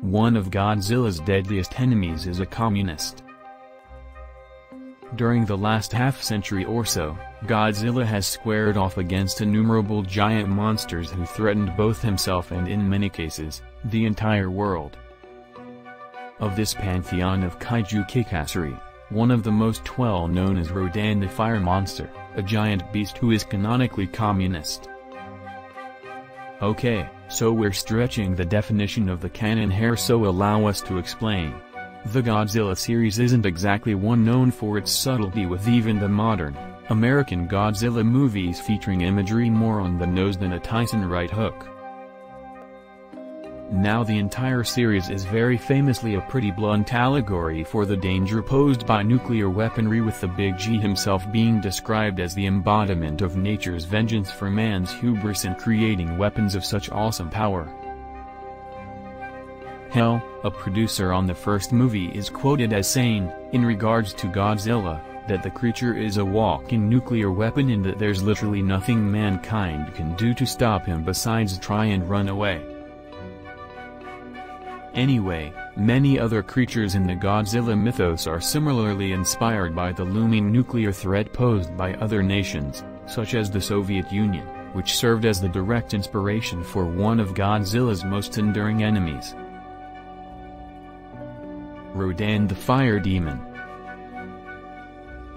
One of Godzilla's deadliest enemies is a communist. During the last half-century or so, Godzilla has squared off against innumerable giant monsters who threatened both himself and in many cases, the entire world. Of this pantheon of kaiju kikassery, one of the most well-known is Rodan the Fire Monster, a giant beast who is canonically communist. Okay, so we're stretching the definition of the canon here so allow us to explain. The Godzilla series isn't exactly one known for its subtlety with even the modern, American Godzilla movies featuring imagery more on the nose than a Tyson right hook. Now the entire series is very famously a pretty blunt allegory for the danger posed by nuclear weaponry with the Big G himself being described as the embodiment of nature's vengeance for man's hubris in creating weapons of such awesome power. Hell, a producer on the first movie is quoted as saying, in regards to Godzilla, that the creature is a walking nuclear weapon and that there's literally nothing mankind can do to stop him besides try and run away. Anyway, many other creatures in the Godzilla mythos are similarly inspired by the looming nuclear threat posed by other nations, such as the Soviet Union, which served as the direct inspiration for one of Godzilla's most enduring enemies. Rodan the Fire Demon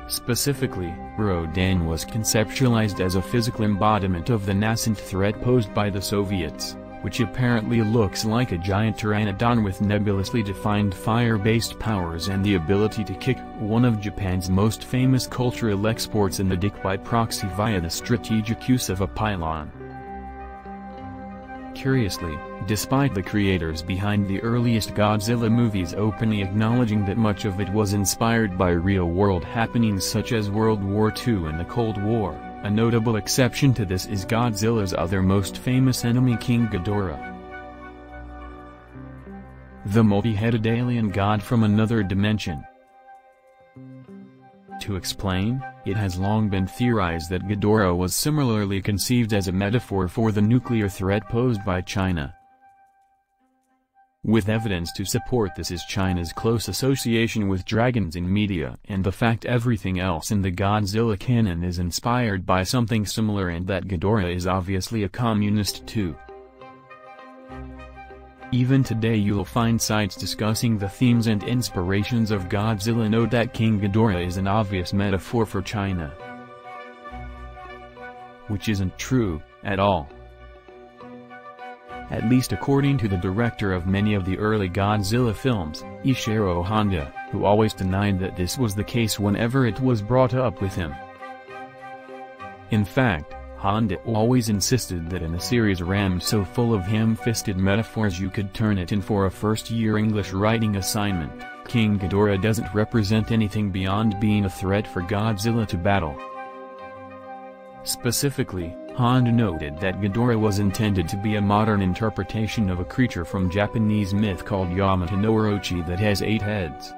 Specifically, Rodan was conceptualized as a physical embodiment of the nascent threat posed by the Soviets, which apparently looks like a giant pteranodon with nebulously defined fire-based powers and the ability to kick, one of Japan's most famous cultural exports in the dick by proxy via the strategic use of a pylon. Curiously, despite the creators behind the earliest Godzilla movies openly acknowledging that much of it was inspired by real-world happenings such as World War II and the Cold War, a notable exception to this is Godzilla's other most famous enemy King Ghidorah. The multi-headed alien god from another dimension. To explain, it has long been theorized that Ghidorah was similarly conceived as a metaphor for the nuclear threat posed by China. With evidence to support this is China's close association with dragons in media and the fact everything else in the Godzilla canon is inspired by something similar and that Ghidorah is obviously a communist too. Even today you'll find sites discussing the themes and inspirations of Godzilla note that King Ghidorah is an obvious metaphor for China. Which isn't true, at all. At least according to the director of many of the early Godzilla films, Ishiro Honda, who always denied that this was the case whenever it was brought up with him. In fact, Honda always insisted that in a series rammed so full of ham-fisted metaphors you could turn it in for a first-year English writing assignment, King Ghidorah doesn't represent anything beyond being a threat for Godzilla to battle. Specifically, Honda noted that Ghidorah was intended to be a modern interpretation of a creature from Japanese myth called Yamata no Orochi that has eight heads.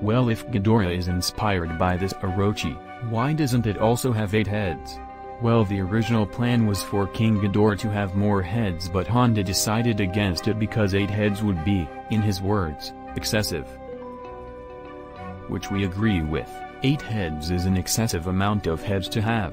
Well if Ghidorah is inspired by this Orochi, why doesn't it also have 8 heads? Well the original plan was for King Ghidorah to have more heads but Honda decided against it because 8 heads would be, in his words, excessive. Which we agree with, 8 heads is an excessive amount of heads to have.